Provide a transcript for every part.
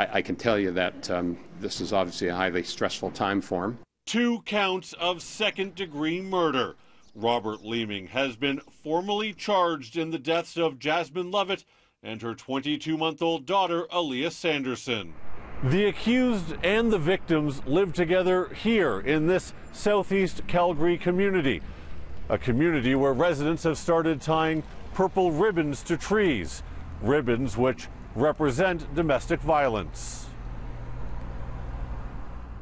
I, I can tell you that um, this is obviously a highly stressful time for him. Two counts of second degree murder. Robert Leeming has been formally charged in the deaths of Jasmine Lovett and her 22 month old daughter, Aliyah Sanderson. The accused and the victims live together here in this southeast Calgary community, a community where residents have started tying purple ribbons to trees, ribbons which represent domestic violence.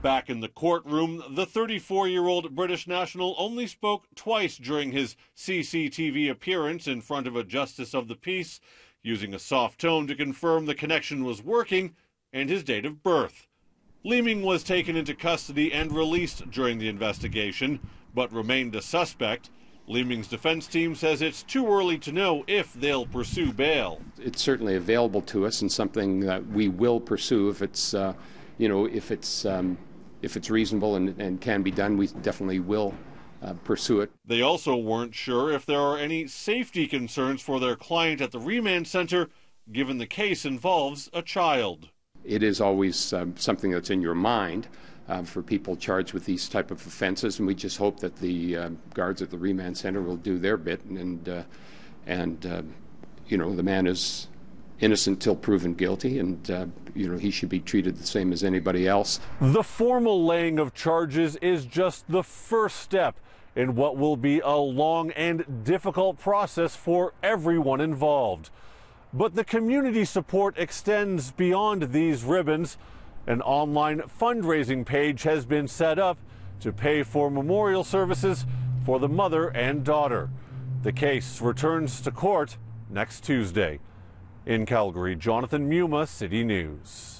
Back in the courtroom, the 34 year old British national only spoke twice during his CCTV appearance in front of a justice of the peace, using a soft tone to confirm the connection was working and his date of birth. Leeming was taken into custody and released during the investigation, but remained a suspect. Leeming's defense team says it's too early to know if they'll pursue bail. It's certainly available to us and something that we will pursue if it's, uh, you know, if it's um, if it's reasonable and, and, can be done. We definitely will uh, pursue it. They also weren't sure if there are any safety concerns for their client at the remand center, given the case involves a child it is always um, something that's in your mind uh, for people charged with these type of offenses, and we just hope that the uh, guards at the remand center will do their bit, and uh, and uh, you know the man is innocent till proven guilty, and uh, you know he should be treated the same as anybody else. The formal laying of charges is just the first step in what will be a long and difficult process for everyone involved. But the community support extends beyond these ribbons. An online fundraising page has been set up to pay for memorial services for the mother and daughter. The case returns to court next Tuesday. In Calgary, Jonathan Muma, City News.